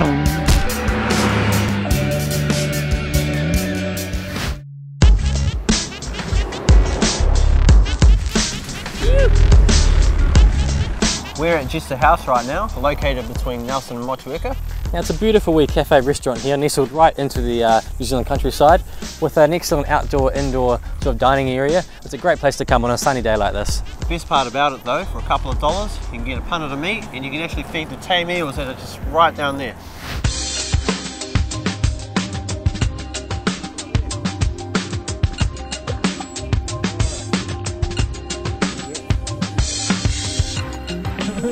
home. We're at Jester House right now, located between Nelson and Motueka. Now it's a beautiful wee cafe restaurant here, nestled right into the uh, New Zealand countryside with an excellent outdoor, indoor sort of dining area. It's a great place to come on a sunny day like this. The best part about it though, for a couple of dollars, you can get a punnet of meat and you can actually feed the tame eels that are just right down there. well,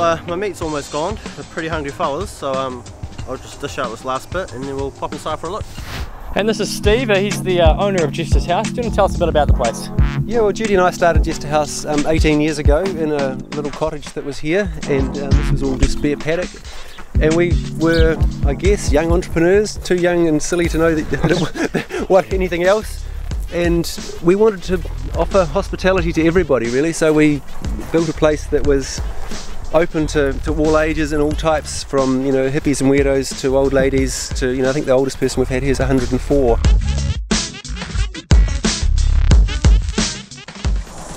uh, my meat's almost gone. They're pretty hungry fellas, so um, I'll just dish out this last bit and then we'll pop inside for a look. And this is Steve, uh, he's the uh, owner of Jester's House. Do you want to tell us a bit about the place? Yeah, well, Judy and I started Jester House um, 18 years ago in a little cottage that was here, and um, this was all just bare paddock. And we were, I guess, young entrepreneurs, too young and silly to know that, what anything else. And we wanted to offer hospitality to everybody, really. So we built a place that was open to, to all ages and all types, from you know hippies and weirdos to old ladies to you know I think the oldest person we've had here is 104.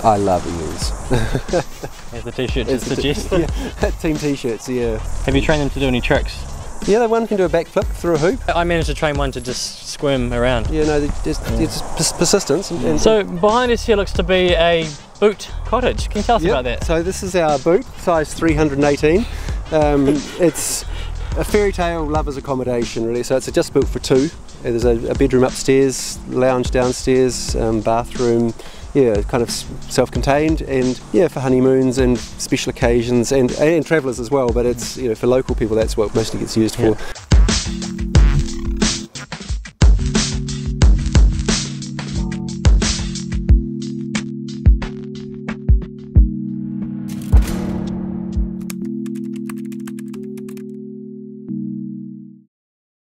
I love eels. The t-shirt to suggest. yeah, team t-shirts, yeah. Have you trained them to do any tricks? Yeah, the one can do a backflip through a hoop. I managed to train one to just squirm around. Yeah, no, just, it's pers- persistence. And, and So behind us here looks to be a boot cottage. Can you tell us Yep, about that? So this is our boot, size 318. Um, it's a fairy tale lover's accommodation, really. So it's just built for two. There's a, a bedroom upstairs, lounge downstairs, um, bathroom. Yeah, kind of self-contained, and yeah, for honeymoons and special occasions, and and travellers as well. But it's you know for local people, that's what mostly gets used Yeah. for.